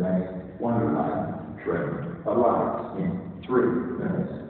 the next Wonderland trim of in three minutes.